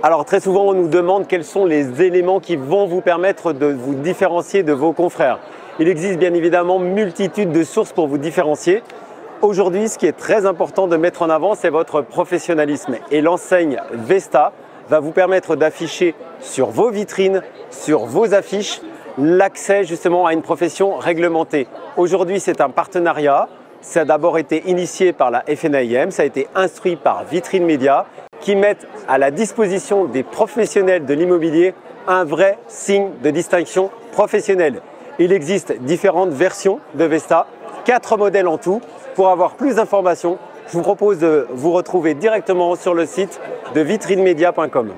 Alors très souvent, on nous demande quels sont les éléments qui vont vous permettre de vous différencier de vos confrères. Il existe bien évidemment multitude de sources pour vous différencier. Aujourd'hui, ce qui est très important de mettre en avant, c'est votre professionnalisme. Et l'enseigne Vesta va vous permettre d'afficher sur vos vitrines, sur vos affiches, l'accès justement à une profession réglementée. Aujourd'hui, c'est un partenariat. Ça a d'abord été initié par la FNAIM, ça a été instruit par Vitrine Média, qui mettent à la disposition des professionnels de l'immobilier un vrai signe de distinction professionnelle. Il existe différentes versions de Vesta, quatre modèles en tout. Pour avoir plus d'informations, je vous propose de vous retrouver directement sur le site de vitrinemedia.com.